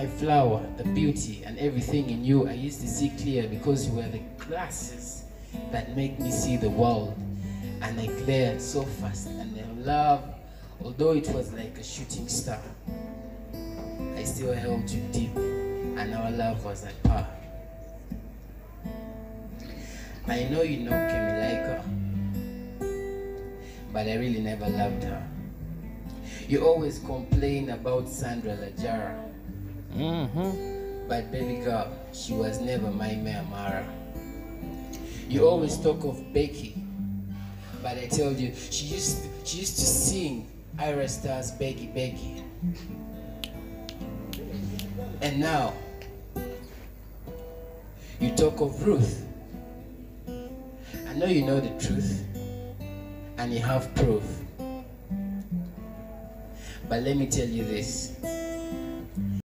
my flower, the beauty, and everything in you, I used to see clear because you were the glasses that make me see the world. And I glared so fast, and our love, although it was like a shooting star, I still held you deep, and our love was at par. I know you know Kemilaika, but I really never loved her. You always complain about Sandra Lajara, Mm-hmm. but baby girl, she was never my Mara. You always talk of Becky, but I tell you, she used she used to sing Ira Star's Becky Becky. And now you talk of Ruth. I know you know the truth and you have proof. But let me tell you this